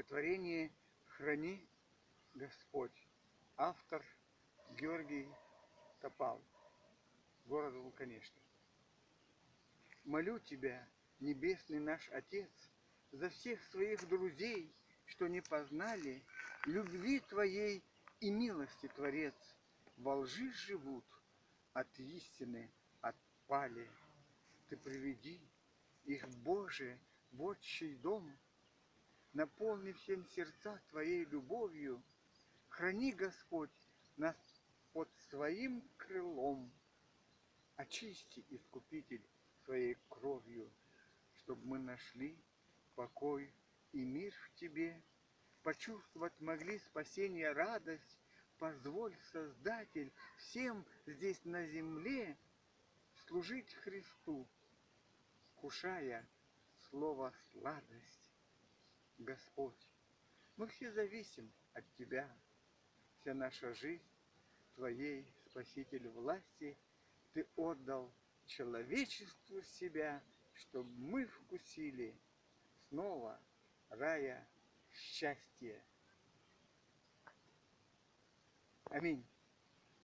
Стихотворение «Храни Господь». Автор Георгий Топал. Город Вулканешный. Молю Тебя, Небесный наш Отец, за всех своих друзей, что не познали любви Твоей и милости Творец, во лжи живут, от истины отпали. Ты приведи их, Боже, в отчий дом, наполни всем сердца Твоей любовью, храни, Господь, нас под своим крылом. Очисти, Искупитель, своей кровью, чтобы мы нашли покой и мир в Тебе, почувствовать могли спасение, радость, позволь, Создатель, всем здесь на земле служить Христу, кушая слово сладость. Господь, мы все зависим от Тебя, вся наша жизнь Твоей, Спаситель власти, Ты отдал человечеству себя, чтобы мы вкусили снова рая счастья. Аминь.